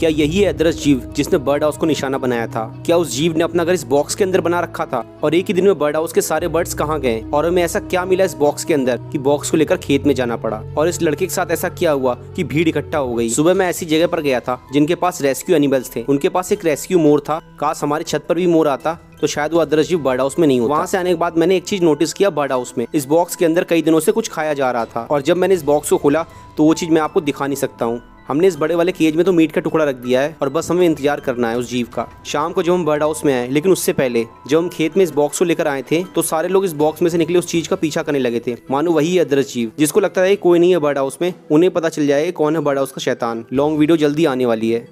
क्या यही है अदरस जीव जिसने बर्ड हाउस को निशाना बनाया था? क्या उस जीव ने अपना घर इस बॉक्स के अंदर बना रखा था? और एक ही दिन में बर्ड हाउस के सारे बर्ड्स कहाँ गए? और हमें ऐसा क्या मिला इस बॉक्स के अंदर कि बॉक्स को लेकर खेत में जाना पड़ा? और इस लड़के के साथ ऐसा क्या हुआ कि भीड़ इकट्ठा हो गई? सुबह मैं ऐसी जगह पर गया था जिनके पास रेस्क्यू एनिमल्स थे। उनके पास एक रेस्क्यू मोर था। काश हमारी छत पर भी मोर आता तो शायद वो अदरस जीव बर्ड हाउस में नहीं होता। वहाँ से आने के बाद मैंने एक चीज़ नोटिस किया बर्ड हाउस में। इस बॉक्स के अंदर कई दिनों से कुछ खाया जा रहा था। और जब मैंने इस बॉक्स को खोला तो वो चीज़ मैं आपको दिखा नहीं सकता हूँ। हमने इस बड़े वाले केज में तो मीट का टुकड़ा रख दिया है और बस हमें इंतज़ार करना है उस जीव का। शाम को जब हम बर्ड हाउस में आए, लेकिन उससे पहले, जब हम खेत में इस बॉक्स को लेकर आए थे तो सारे लोग इस बॉक्स में से निकले उस चीज़ का पीछा करने लगे थे। मानो वही अदरस जीव, जिसको लगता है कोई नहीं है बर्ड हाउस में, उन्हें पता चल जाए कौन है बर्ड हाउस का शैतान। लॉन्ग वीडियो जल्दी आने वाली है।